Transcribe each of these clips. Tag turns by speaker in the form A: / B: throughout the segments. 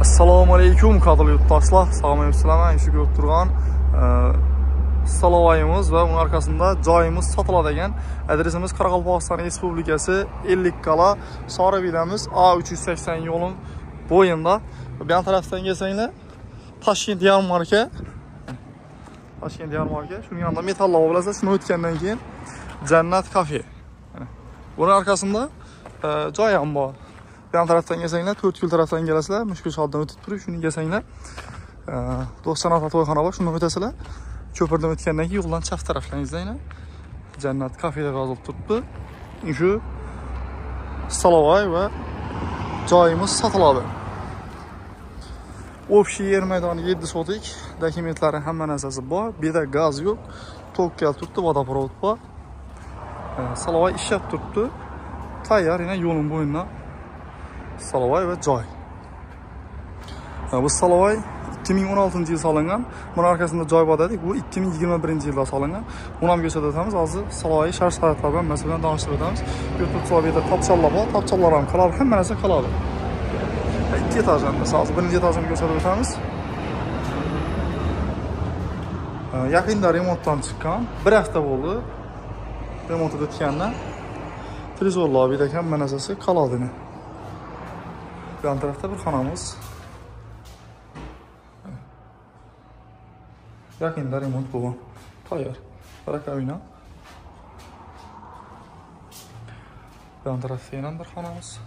A: assalomu alaykum qadrli yurtdoshlar. Alaykum, shu ko'rib turgan e, salovayimiz va uning orqasida joyimiz sotiladigan adresimiz Qoraqalpog'iston Respublikasi Ellikkala Soribidamiz A380 yo'lim bo'yinda. Bu yon tarafdan kelsanglar Toshkent yarmarka Toshkent yarmarka shuning yonida metallov bilasiz. shuni o'tgandan keyin Jannat kafe Buning orqasida e, joy ham bor. Yon tarafdan kelsanglar to'rt yo'l tarafdan kelasizlar mushkul shoddan o'tib turib shuni kelsanglar to'qson olti to'yxona bor shundan o'tasizlar ko'pirdan o'tgandan keyin yo'ldan chap tarafdan izlanglar jannat kafe yozilib turibdi shu столовой va joyimiz sotiladi общий yer maydoni yetti sotik. Dokumentlari hamma narsasi bor bu yerda gaz yo'q tok kelib turibdi vodoprovod bor stolovoy ishlab turibdi tayyor yana yo'lni bo'yidan Salovoy va joy. Bu Salovoy 2016 yil solingan. Buni orqasida joy bor dedik. Bu 2021 yilda solingan. Buni ham ko'rsatib o'tamiz. Hozir Salovoy shart-sharoitlar bilan masalan tanishtirib o'tamiz. YouTube hisobida topchallar bor. Topchallar ham qiladi, hamma narsa qiladi. Ikki etajdan, masalan, birinchi etajini ko'rsatib o'tamiz. Yaqinda remontdan chiqqan. Bir hafta bo'ldi. Remont o'tgandan. Televizorlar, bir hamma narsasi Bir yan tarafta bir xonamiz. Yaqinda remont bo'lgan. Tayyor. Rakovina. Bu yan tarafda yana bir xonamiz.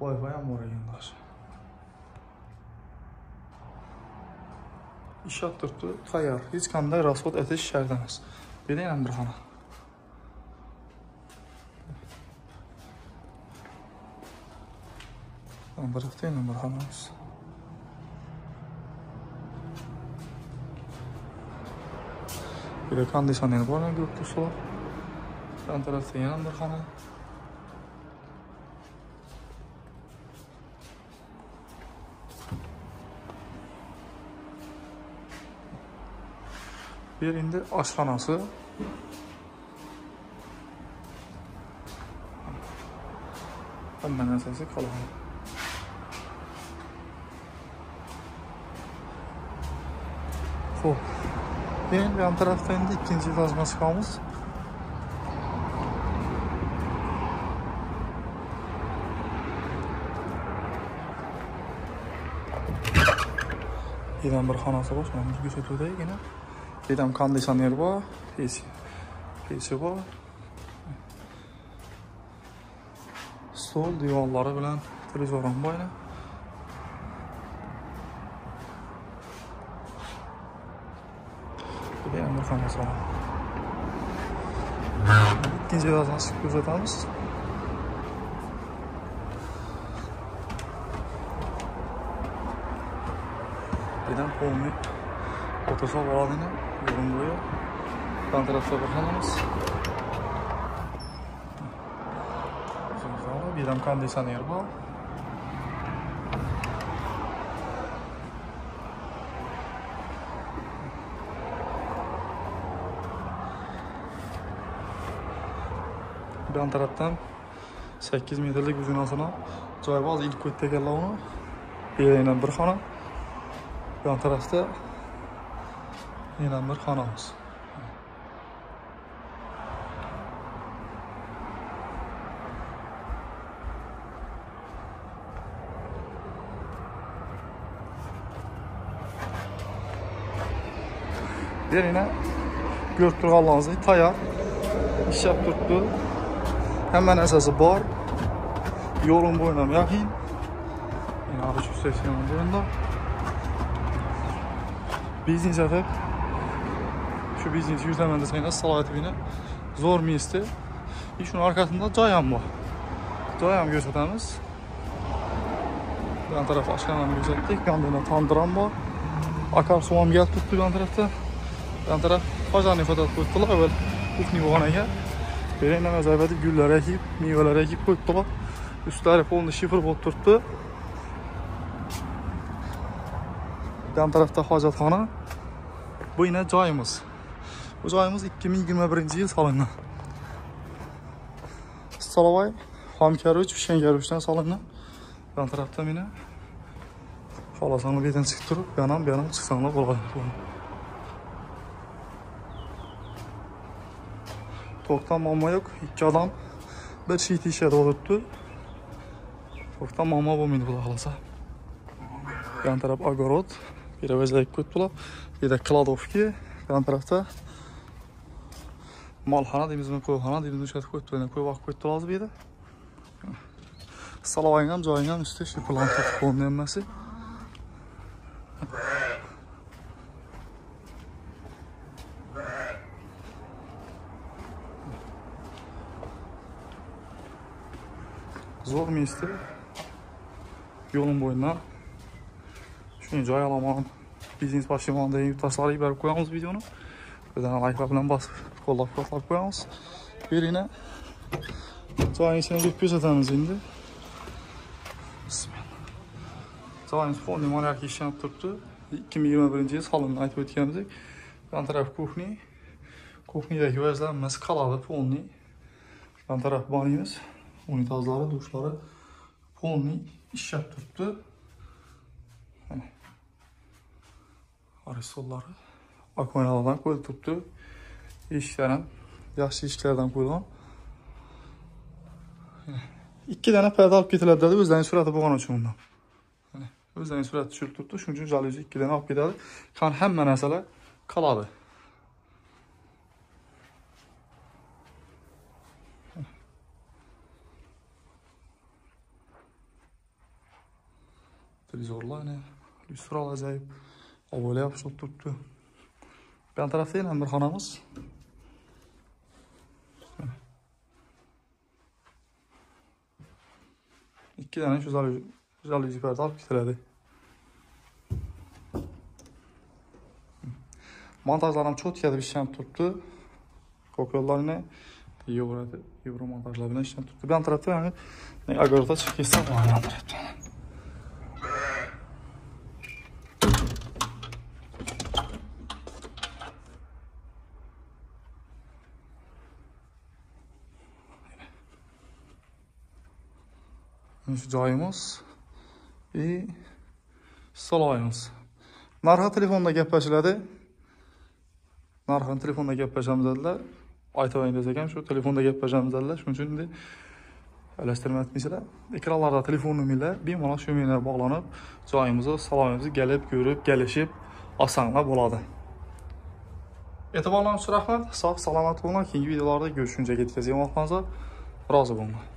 A: Wi-Fi ham bor ekan ish turibdi tayyor hech qanday rasxod etish shart emas bu bir xona Nambaraktay nambarxonamiz. Bir de konditsioner bor guruh do'stlar. Yon tarafda yana bir xona. Bir yer endi oshxonasi. Hamma narsasi qoladi. Xo'p. Keyin bu yon tarafda endi ikkinchi etajga chiqamiz. Yerdan bir xonasi bor, shuni ko'rsatuvdek yana. Yerdan konditsioner bor, pech. Pechi bor. Stol divorlari bilan televizor ham bor kafamız zaman. Gittiğiniz birazdan sıkı uzatan mısın? Birden Polmi otosol alanını yorumluyor. Yan tarafta bakanımız. Birden kandıysan yer bu. yan taraftan 8 metrlik uzunasına joy bor ilk ko'tdagi lavni yana bir xona yon tarafda yana bir xonamiz Derine görüp durganlarınızı tayar. İş yaptırdı. Hemen əsası var. Yolun boyuna boyunam yaxın. İnanış 180 boyunda. Biznes yapıp şu biznesi yürütemende sayına salatibine zor mi isti. İşin arkasında Cayam var. Cayam görsətəmiz. Yan taraf aşağıdan gözettik. Yan tarafta tandıran var. Akar soğan gel tuttu yan tarafta. Yan taraf Hacan ifadat tuttular. Evvel ilk nivoğana gel. Berayna mazabati gullar ekib, mevalar ekib qo'yibdi. Ustlari polni shifr bo'lib turibdi. Dam tarafda hojatxona. Bu yana joyimiz. Bu joyimiz 2021 yil solingan. Salovoy ham karvich pishgan karvichdan solingan yon tarafdan mana xohlasanglar bu yerdan chiqib turib bu ham bu ham chiqsanglar to'xtam muammo yo'q ikki odam bir shit ishada o'tiribdi to'xtam muammo bo'lmaydi xudo xohlasa yon taraf огород перевозять qo'yibdilar bu yerda kladovka yon tarafda molxona deymizmi qo'yxona deymizmi o'shatib qo'yibdilar ko'p vaqt qo'yibdilar hozir bu yerda. Stoloving ham joying ham usti shu plan bo'ldi hammasi miyizdi? Yolun boyundan. Düşünce ayarlamanın bildiğiniz başlamanın deneyip tasarlayıp verip koyalımız videonu. Ödenen like'lar falan basıp kollar kollar koyalımız. Birine Tavayın içine bir püs atanız indi. Bismillah. Tavayın son limanı erkek işten tuttu. 2021 yıl salonuna ait ötkenizik. Yan taraf kuhni. Kuhnideki vəzlərimiz qaladı, polni. Yan taraf banimiz unitazları, duşları polni ish qilib turibdi arissollari akonalardan qo'yib turibdi eshiklar ham yaxshi eshiklardan qo'yilgan ikki dana payt olib ketiladi dedi o'zlarini surati bo'lgani uchun undan o'zlarini surati tushirib turibdi shuning uchun jalyuzi ikki dana olib ketadi qani hamma Tabi zorlayın hani Lüsra acayip. Abone yapışıp tuttu. Ben taraftayım hem bir hanamız. İki tane güzel güzel yüzükler alıp getirdi. Montajlarım çok tükedi bir şeyim tuttu. Kokuyorlarını iyi uğradı. Euro montajlarını işlem tuttu. Ben tarafta yani ne agorata çıkıyorsam o tarafta. Tarafda shu joyimiz. И stolovimiz narxi telefonda gaplashiladi. Narxini telefonda gaplashamiz dedilar. Aytavering desak ham shu telefonda gaplashamiz dedilar. Shuning uchun endi adashtirmay ekranlarda telefon nomerlar bemalol shu nomerlarga bog'lanib joyimizni salonimizni kelib ko'rib kelishib olsanglar bo'ladi. E'tiborlaringiz uchun rahmat. Sog' salomat bo'linglar keyingi videolarda ko'rishguncha ketkazgan vaqtingizga rozi bo'linglar